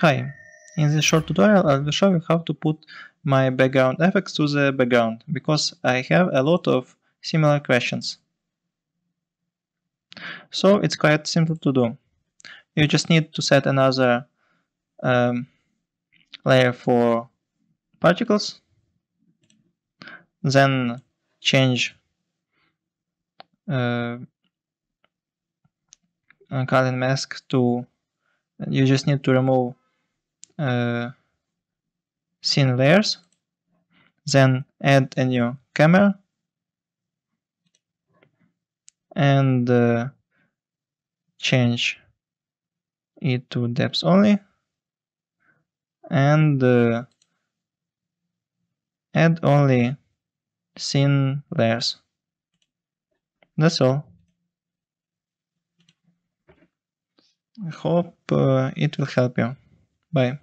Hi, in this short tutorial I will show you how to put my background effects to the background, because I have a lot of similar questions. So it's quite simple to do. You just need to set another um, layer for particles, then change uh, culling mask to you just need to remove uh, scene layers then add a new camera and uh, change it to depth only and uh, add only scene layers. That's all. I hope uh, it will help you. Bye